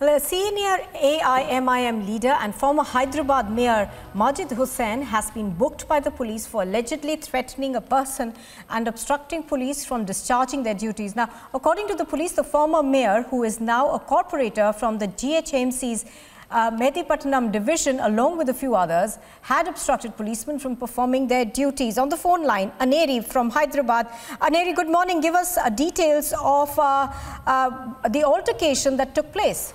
Well, a senior AIMIM leader and former Hyderabad mayor Majid Hussain has been booked by the police for allegedly threatening a person and obstructing police from discharging their duties. Now, according to the police, the former mayor, who is now a corporator from the GHMC's uh, Mehdipatnam division, along with a few others, had obstructed policemen from performing their duties. On the phone line, Aneri from Hyderabad. Aneri, good morning. Give us uh, details of uh, uh the altercation that took place.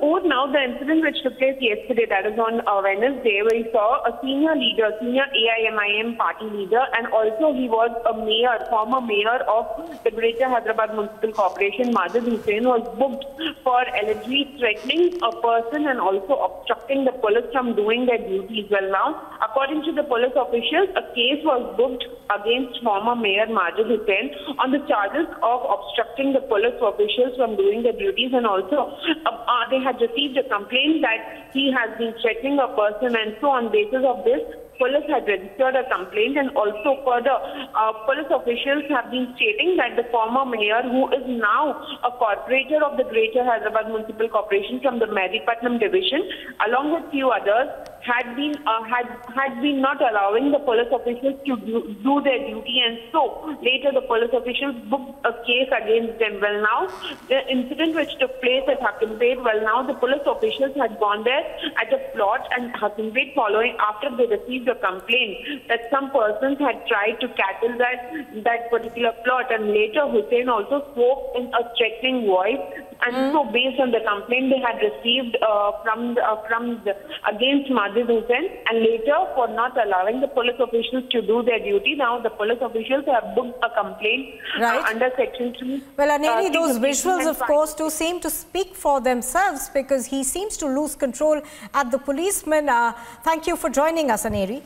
Well, now the incident which took place yesterday, that is on uh, Wednesday, where we saw a senior leader, senior AIMIM party leader, and also he was a mayor, former mayor of the Greater Hyderabad Municipal Corporation, Majid Hussain, was booked for allegedly threatening a person and also obstructing the police from doing their duties. Well, now, according to the police officials, a case was booked against former mayor Majid Hussain on the charges of obstructing the police officials from doing their duties and also uh, uh, had received a complaint that he has been threatening a person and so on basis of this, police had registered a complaint and also further uh, police officials have been stating that the former mayor who is now a corporator of the Greater Hyderabad Municipal Corporation from the Mehdipatnam division along with few others had been uh, had had been not allowing the police officials to do, do, their duty and so later the police officials booked a case against them. Well now the incident which took place at Hakimpet, well now the police officials had gone there at a plot and Hakimpet following after they received a complaint that some persons had tried to cattle that that particular plot and later Hussain also spoke in a threatening voice and mm. so based on the complaint they had received uh, from the, uh, from the, against Hussain and later for not allowing the police officials to do their duty. Now the police officials have booked a complaint uh, right. uh, under section 3. Well, Aneri, uh, those visuals of course do seem to speak for themselves because he seems to lose control at the policeman. Uh, thank you for joining us, Aneri.